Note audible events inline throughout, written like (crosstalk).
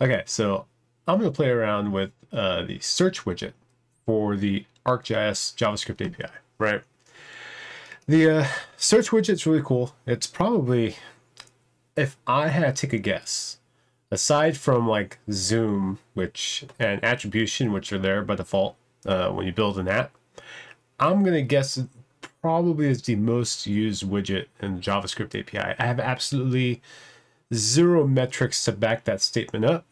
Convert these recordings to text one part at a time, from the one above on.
Okay, so I'm going to play around with uh, the search widget for the ArcGIS JavaScript API, right? The uh, search widget's really cool. It's probably, if I had to take a guess, aside from like zoom, which and attribution, which are there by default uh, when you build an app, I'm gonna guess it probably is the most used widget in the JavaScript API. I have absolutely zero metrics to back that statement up,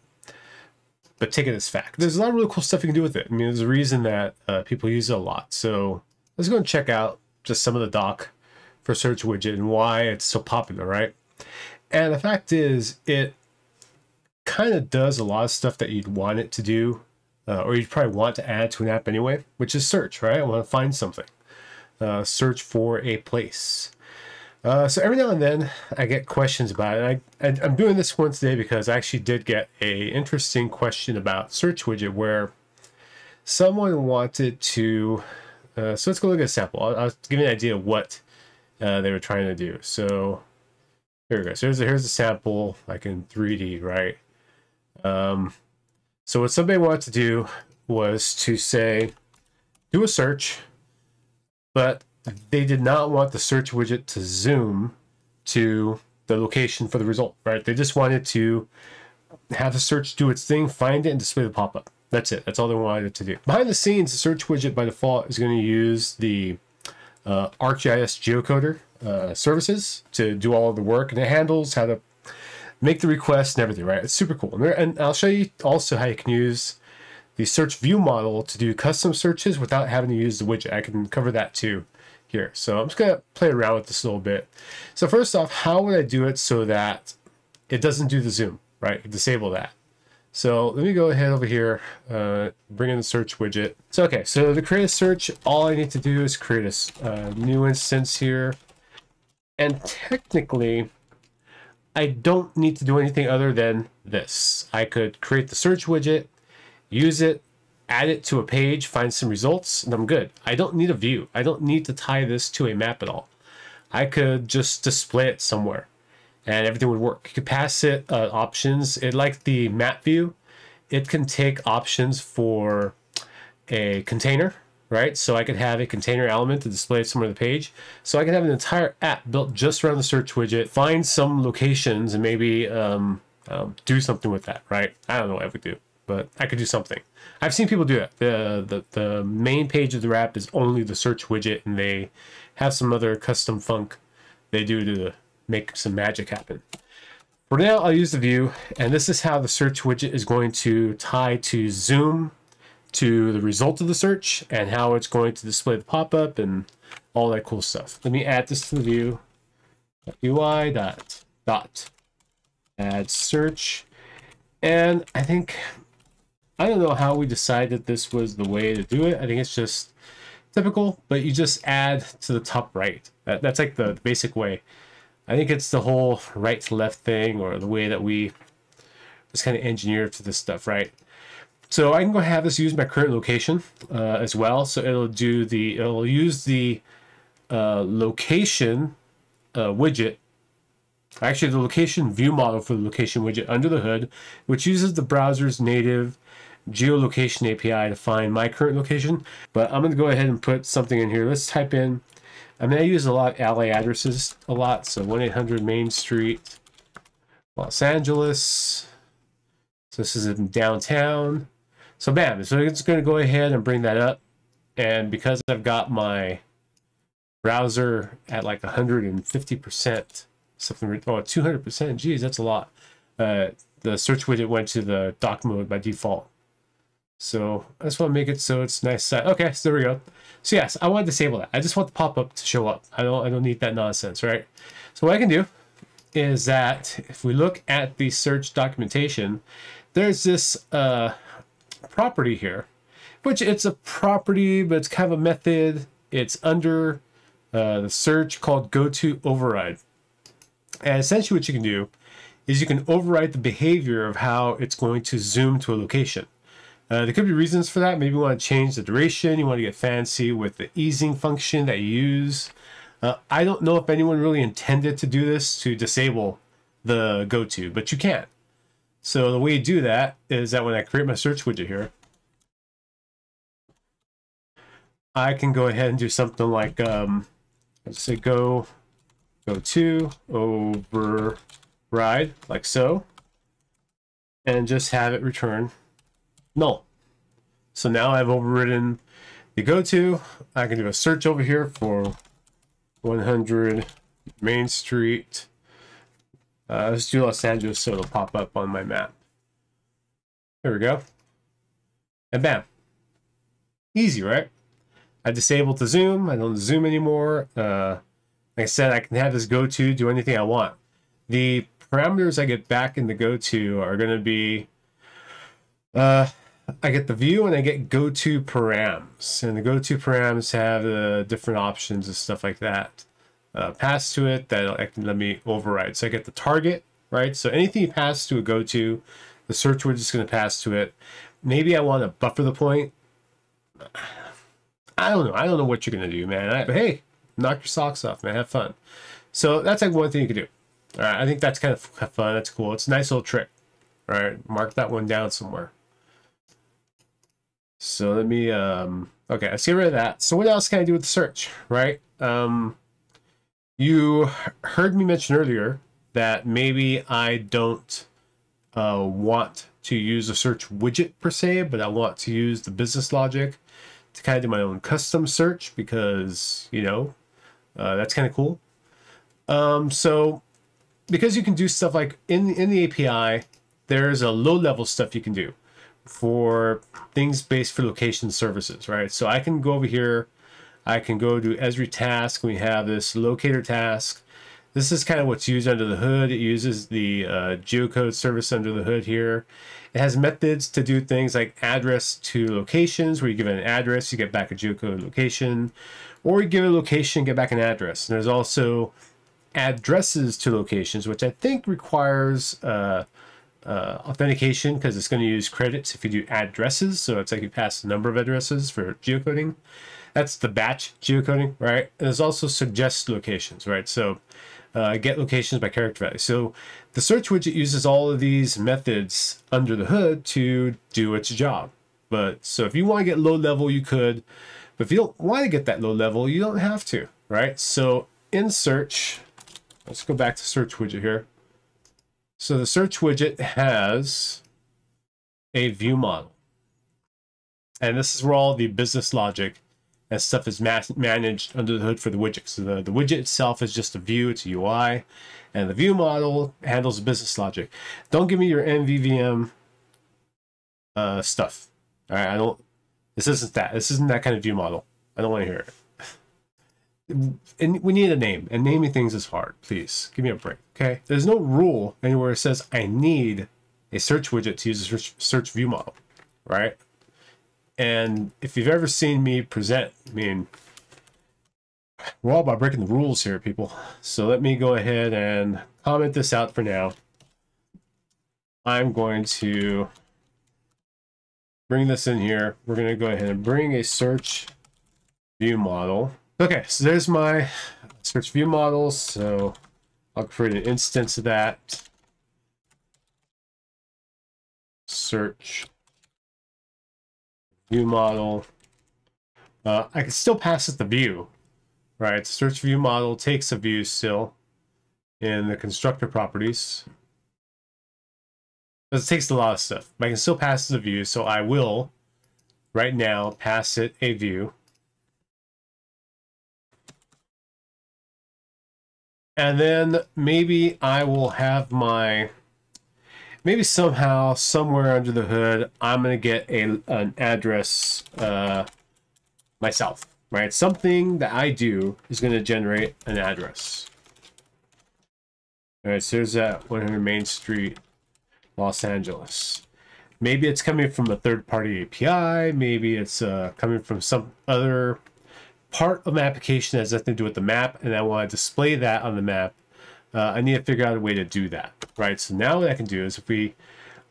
but take it as fact. There's a lot of really cool stuff you can do with it. I mean, there's a reason that uh, people use it a lot. So let's go and check out just some of the doc for search widget and why it's so popular, right? And the fact is, it kind of does a lot of stuff that you'd want it to do, uh, or you'd probably want to add to an app anyway, which is search, right? I want to find something, uh, search for a place. Uh, so every now and then I get questions about it. I, I, am doing this one today because I actually did get a interesting question about search widget where someone wanted to uh, so let's go look at a sample. I'll, I'll, give you an idea of what uh, they were trying to do. So here we go. So here's a, here's a sample like in 3D, right? Um, so what somebody wanted to do was to say, do a search, but they did not want the search widget to zoom to the location for the result, right? They just wanted to have the search do its thing, find it, and display the pop-up. That's it. That's all they wanted it to do. Behind the scenes, the search widget by default is going to use the uh, ArcGIS geocoder uh, services to do all of the work, and it handles how to make the request and everything, right? It's super cool. And I'll show you also how you can use the search view model to do custom searches without having to use the widget. I can cover that too here. So I'm just going to play around with this a little bit. So first off, how would I do it so that it doesn't do the zoom, right? Disable that. So let me go ahead over here, uh, bring in the search widget. So, okay, so to create a search, all I need to do is create a uh, new instance here. And technically, I don't need to do anything other than this. I could create the search widget, use it, add it to a page, find some results, and I'm good. I don't need a view. I don't need to tie this to a map at all. I could just display it somewhere and everything would work. You could pass it uh, options. It like the map view, it can take options for a container, right? So I could have a container element to display it somewhere on the page. So I can have an entire app built just around the search widget, find some locations and maybe um, um, do something with that, right? I don't know what I would do, but I could do something. I've seen people do that. The, the, the main page of the wrap is only the search widget and they have some other custom funk they do to make some magic happen. For now, I'll use the view, and this is how the search widget is going to tie to zoom to the result of the search and how it's going to display the pop-up and all that cool stuff. Let me add this to the view. UI dot dot add search. And I think, I don't know how we decided this was the way to do it. I think it's just typical, but you just add to the top right. That, that's like the basic way. I think it's the whole right to left thing or the way that we just kind of engineer to this stuff, right? So I can go have this use my current location uh, as well. So it'll do the, it'll use the uh, location uh, widget, actually the location view model for the location widget under the hood, which uses the browser's native geolocation API to find my current location. But I'm going to go ahead and put something in here. Let's type in I mean, I use a lot of LA addresses a lot. So 1-800 Main Street, Los Angeles. So this is in downtown. So bam, so it's going to go ahead and bring that up. And because I've got my browser at like 150%, something, oh, 200%, geez, that's a lot. Uh, the search widget went to the dock mode by default. So I just want to make it so it's nice. Okay, so there we go. So yes, I want to disable that. I just want the pop-up to show up. I don't I don't need that nonsense, right? So what I can do is that if we look at the search documentation, there's this uh, property here, which it's a property, but it's kind of a method. It's under uh, the search called go to override. And essentially what you can do is you can override the behavior of how it's going to zoom to a location. Uh, there could be reasons for that. Maybe you want to change the duration. You want to get fancy with the easing function that you use. Uh, I don't know if anyone really intended to do this to disable the go-to, but you can. So the way you do that is that when I create my search widget here, I can go ahead and do something like, um, let's say go, go to override like so, and just have it return null. So now I've overridden the go to. I can do a search over here for 100 Main Street. Uh, let's do Los Angeles so it'll pop up on my map. There we go. And bam. Easy, right? I disabled the zoom. I don't zoom anymore. Uh, like I said, I can have this go to do anything I want. The parameters I get back in the go to are going to be uh, I get the view and I get go to params. And the go to params have the uh, different options and stuff like that uh, pass to it that let me override. So I get the target, right? So anything you pass to a go to, the search widget is going to pass to it. Maybe I want to buffer the point. I don't know. I don't know what you're going to do, man. I, but hey, knock your socks off, man. Have fun. So that's like one thing you can do. All right, I think that's kind of fun. That's cool. It's a nice little trick. All right, mark that one down somewhere. So let me, um, okay, let's get rid of that. So what else can I do with the search, right? Um, you heard me mention earlier that maybe I don't uh, want to use a search widget per se, but I want to use the business logic to kind of do my own custom search because, you know, uh, that's kind of cool. Um, so because you can do stuff like in, in the API, there's a low level stuff you can do for things based for location services, right? So I can go over here I can go to Esri task. We have this locator task. This is kind of what's used under the hood. It uses the uh, geocode service under the hood here. It has methods to do things like address to locations, where you give it an address, you get back a geocode location, or you give it a location, get back an address. And there's also addresses to locations, which I think requires uh, uh, authentication because it's going to use credits if you do addresses. So it's like you pass a number of addresses for geocoding. That's the batch geocoding, right? And there's also suggest locations, right? So uh, get locations by character value. So the search widget uses all of these methods under the hood to do its job. But so if you want to get low level, you could. But if you don't want to get that low level, you don't have to, right? So in search, let's go back to search widget here. So the search widget has a view model. And this is where all the business logic and stuff is managed under the hood for the widget. So the, the widget itself is just a view, it's a UI, and the view model handles business logic. Don't give me your MVVM uh, stuff. All right, I don't. This isn't that. This isn't that kind of view model. I don't want to hear it. And we need a name, and naming things is hard. Please give me a break. Okay, there's no rule anywhere that says I need a search widget to use a search, search view model, right? And if you've ever seen me present, I mean, we're all about breaking the rules here, people. So let me go ahead and comment this out for now. I'm going to bring this in here. We're going to go ahead and bring a search view model. Okay, so there's my search view model. So I'll create an instance of that. Search view model. Uh, I can still pass it the view, right? Search view model takes a view still in the constructor properties. But it takes a lot of stuff, but I can still pass it the view, so I will right now pass it a view. And then maybe I will have my maybe somehow, somewhere under the hood, I'm going to get a, an address uh, myself, right? Something that I do is going to generate an address. All right, so there's that 100 Main Street, Los Angeles. Maybe it's coming from a third-party API. Maybe it's uh, coming from some other part of my application has nothing to do with the map, and I want to display that on the map uh, I need to figure out a way to do that, right? So now what I can do is if we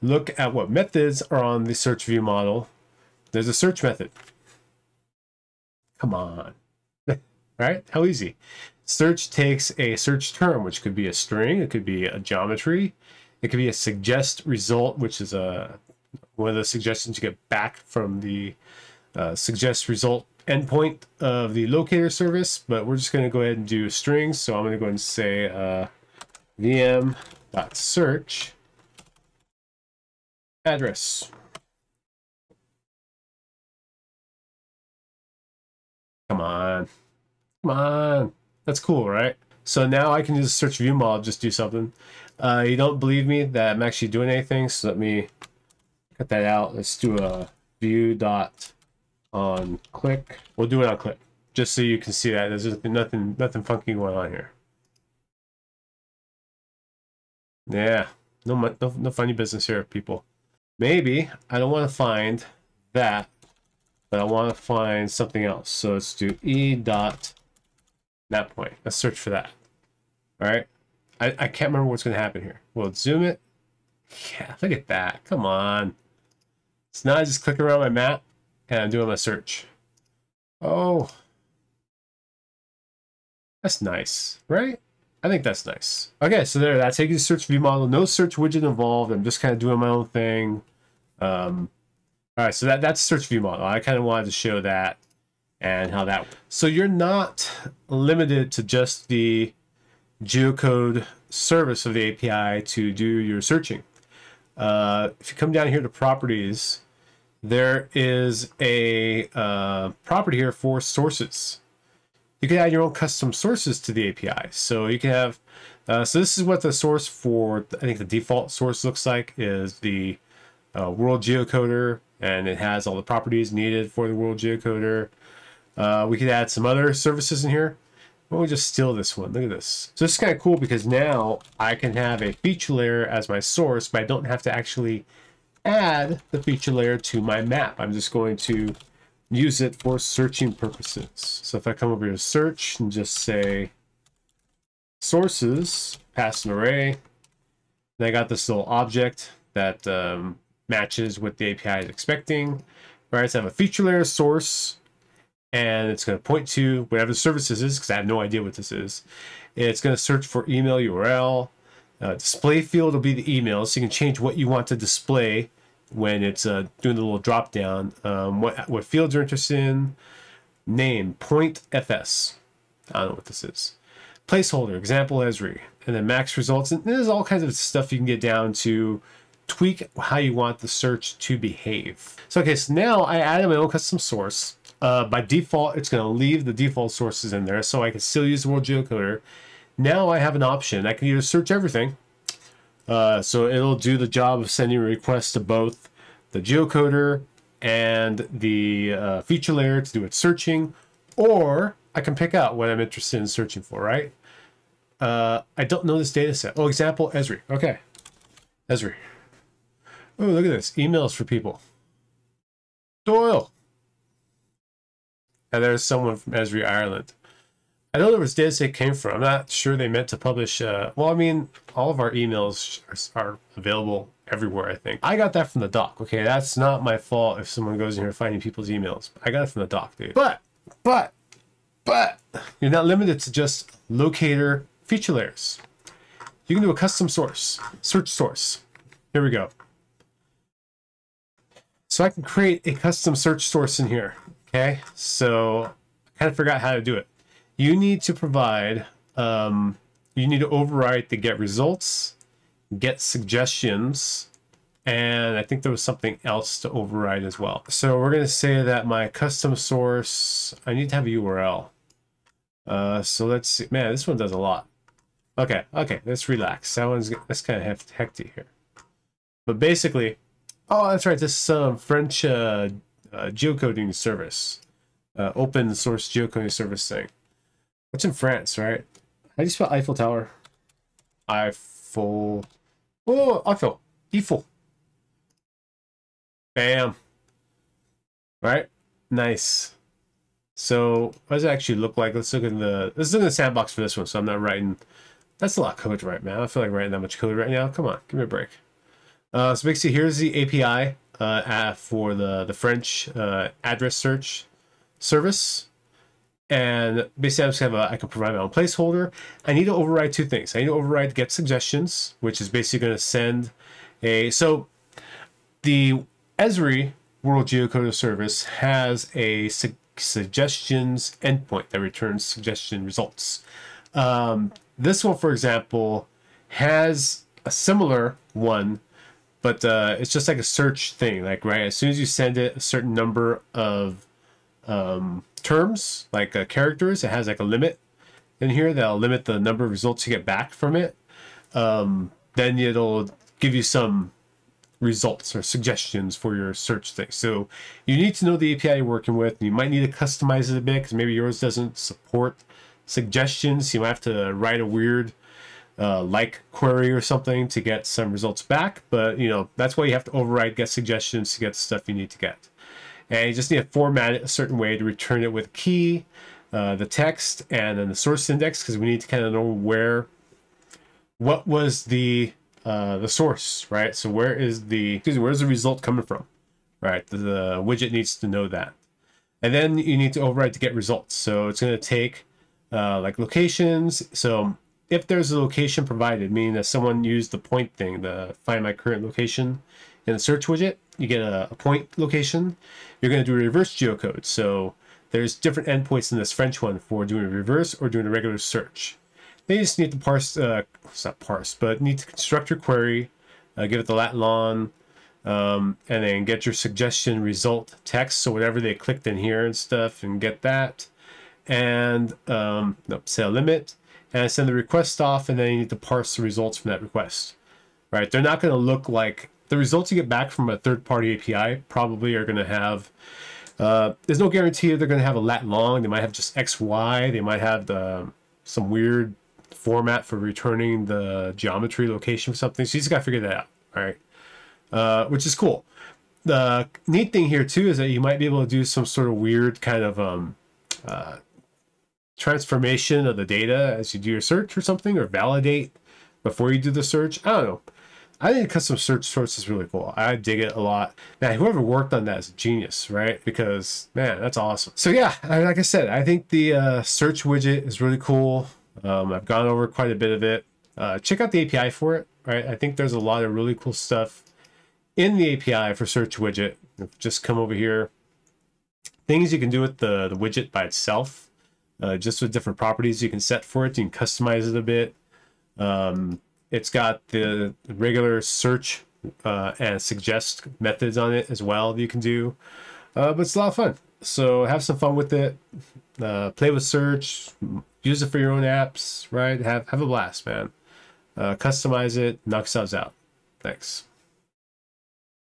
look at what methods are on the search view model, there's a search method. Come on, (laughs) right? How easy. Search takes a search term, which could be a string, it could be a geometry, It could be a suggest result, which is a one of the suggestions you get back from the uh, suggest result endpoint of the locator service. But we're just going to go ahead and do strings. So I'm going to go ahead and say uh, vm.search address. Come on. Come on. That's cool, right? So now I can use search view model, just do something. Uh, you don't believe me that I'm actually doing anything, so let me cut that out. Let's do a view dot on click. We'll do it on click, just so you can see that there's nothing nothing funky going on here. Yeah, no, no, no funny business here, people. Maybe I don't want to find that, but I want to find something else. So let's do e dot that point. Let's search for that. All right. I, I can't remember what's going to happen here. We'll zoom it. Yeah, look at that. Come on. So now I just click around my map and I'm doing my search. Oh. That's nice, right? I think that's nice. Okay, so there, that's taking the search view model. No search widget involved. I'm just kind of doing my own thing. Um, all right, so that, that's search view model. I kind of wanted to show that and how that. So you're not limited to just the geocode service of the API to do your searching. Uh, if you come down here to properties, there is a uh, property here for sources you can add your own custom sources to the API. So you can have, uh, so this is what the source for, I think the default source looks like is the uh, world geocoder and it has all the properties needed for the world geocoder. Uh, we could add some other services in here. Why don't We'll just steal this one. Look at this. So this is kind of cool because now I can have a feature layer as my source, but I don't have to actually add the feature layer to my map. I'm just going to use it for searching purposes. So if I come over here to search and just say sources, pass an array, then I got this little object that um, matches what the API is expecting. Right, so I have a feature layer source, and it's going to point to whatever the service is, because I have no idea what this is. It's going to search for email URL. Uh, display field will be the email, so you can change what you want to display when it's uh, doing the little drop down. Um, what what fields you're interested in? Name point fs. I don't know what this is. Placeholder example Esri, and then max results. And there's all kinds of stuff you can get down to tweak how you want the search to behave. So okay, so now I added my own custom source. Uh, by default, it's going to leave the default sources in there, so I can still use the World Geocoder. Now I have an option. I can either search everything, uh, so it'll do the job of sending requests to both the geocoder and the uh, feature layer to do its searching, or I can pick out what I'm interested in searching for, right? Uh, I don't know this data set. Oh, example, Esri. Okay. Esri. Oh, look at this. Emails for people. Doyle. And there's someone from Esri, Ireland. I know where this data set came from. I'm not sure they meant to publish. Uh, well, I mean, all of our emails are, are, available everywhere, I think. I got that from the doc. Okay, that's not my fault if someone goes in here finding people's emails. I got it from the doc, dude. But, but, but, you're not limited to just locator feature layers. You can do a custom source, search source. Here we go. So I can create a custom search source in here. Okay, so I kind of forgot how to do it you need to provide, um, you need to override the get results, get suggestions, and I think there was something else to override as well. So we're going to say that my custom source, I need to have a URL. Uh, so let's see, man, this one does a lot. Okay, okay, let's relax. That one's, that's kind of hectic here. But basically, oh, that's right, this is some French uh, uh, geocoding service. Uh, open source geocoding service thing. What's in France, right? How do you spell Eiffel Tower? Eiffel. Oh, Eiffel. Eiffel. Bam. Right? Nice. So, what does it actually look like? Let's look in the let's look in the sandbox for this one. So I'm not writing. That's a lot of code to write, man. I feel like writing that much code right now. Come on, give me a break. Uh, so basically, here's the API uh, for the the French uh, address search service. And basically, I just have a, I can provide my own placeholder. I need to override two things. I need to override get suggestions, which is basically going to send a, so the Esri World Geocoder service has a su suggestions endpoint that returns suggestion results. Um, this one, for example, has a similar one, but uh, it's just like a search thing. Like, right, as soon as you send it a certain number of um, terms, like uh, characters, it has like a limit in here that'll limit the number of results you get back from it. Um, then it'll give you some results or suggestions for your search thing. So you need to know the API you're working with. You might need to customize it a bit because maybe yours doesn't support suggestions. You might have to write a weird uh, like query or something to get some results back. But you know that's why you have to override get suggestions to get the stuff you need to get. And you just need to format it a certain way to return it with key, uh, the text, and then the source index because we need to kind of know where, what was the uh, the source, right? So where is the excuse me, where's the result coming from, right? The, the widget needs to know that, and then you need to override to get results. So it's going to take uh, like locations. So if there's a location provided, meaning that someone used the point thing, the find my current location in the search widget, you get a, a point location. You're going to do a reverse geocode. So there's different endpoints in this French one for doing a reverse or doing a regular search. Then you just need to parse, uh, it's not parse, but need to construct your query, uh, give it the lat long, um, and then get your suggestion result text. So whatever they clicked in here and stuff, and get that. And um, set a limit, and send the request off, and then you need to parse the results from that request. Right? They're not going to look like the results you get back from a third-party API. Probably are going to have uh, there's no guarantee they're going to have a lat long. They might have just XY. They might have the some weird format for returning the geometry location for something. So you just got to figure that out, all right? Uh, which is cool. The neat thing here too is that you might be able to do some sort of weird kind of um, uh, transformation of the data as you do your search or something, or validate before you do the search. I don't know. I think custom search source is really cool. I dig it a lot. Man, whoever worked on that is a genius, right? Because man, that's awesome. So yeah, like I said, I think the uh, search widget is really cool. Um, I've gone over quite a bit of it. Uh, check out the API for it, right? I think there's a lot of really cool stuff in the API for search widget. Just come over here. Things you can do with the, the widget by itself, uh, just with different properties you can set for it. You can customize it a bit. Um, it's got the regular search uh, and suggest methods on it as well that you can do. Uh, but it's a lot of fun. So have some fun with it. Uh, play with search, use it for your own apps, right? Have have a blast, man. Uh, customize it, knock yourselves out. Thanks.